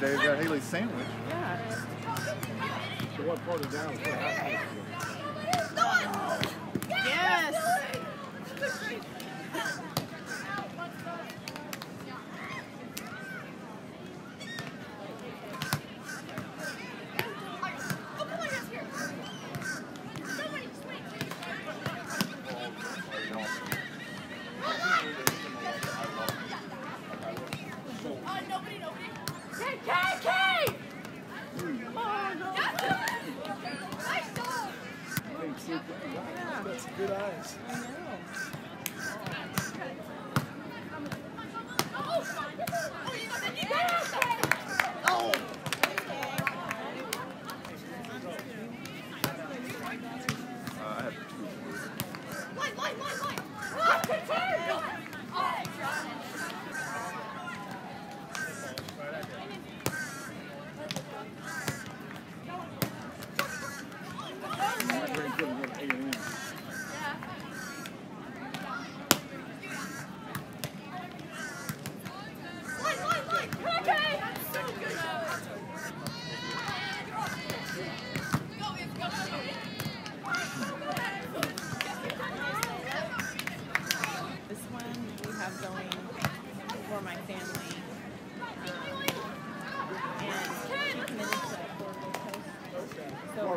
Dave got Haley's sandwich. Yeah. So what part of down?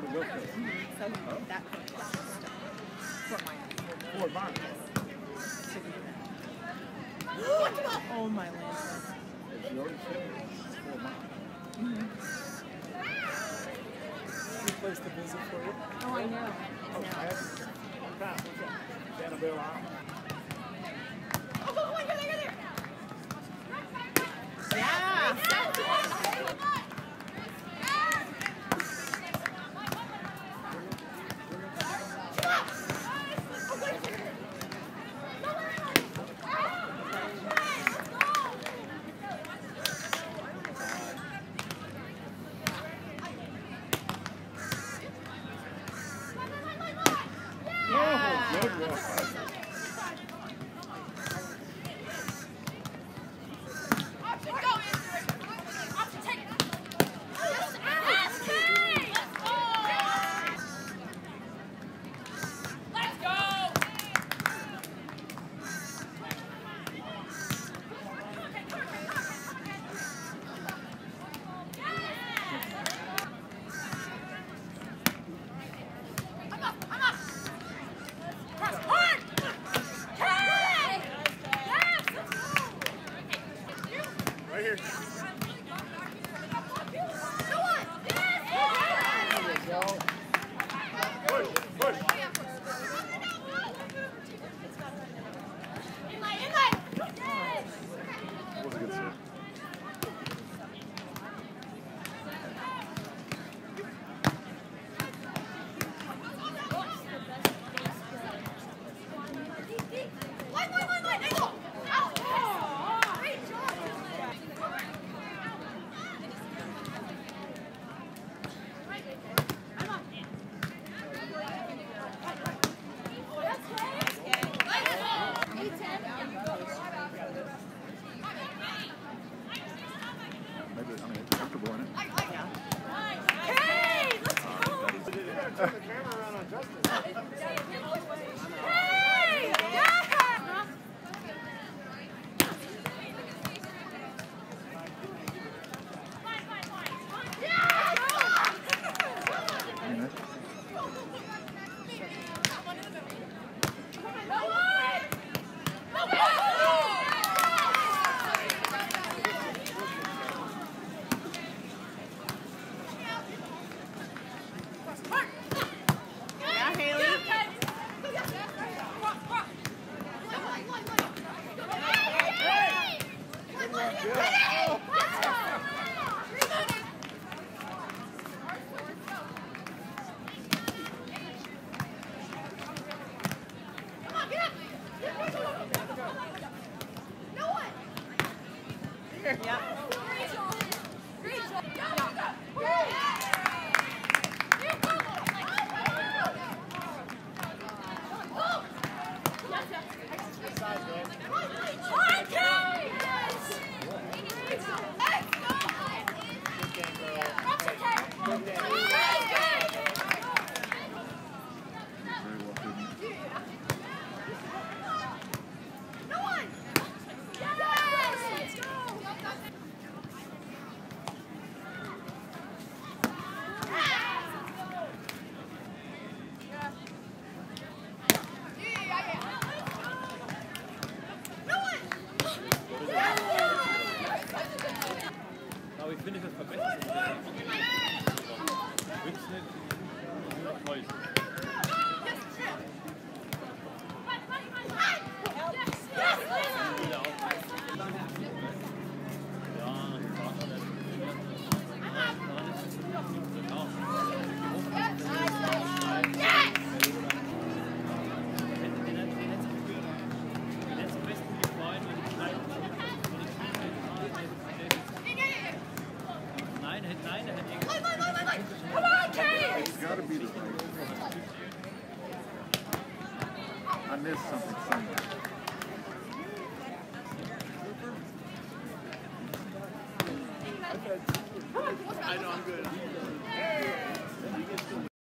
Florida Gulf Coast. so that could Fort Myers. Fort Myers. to. Oh my land. She already said. Fort Myers. Good place to visit for you. Mm-hmm. Oh, I know. Oh, I know. Pat. Pat, what's that? Sanibel Island. Oh, comfortable in it. Yeah. hit I missed something somewhere. I know, I'm good.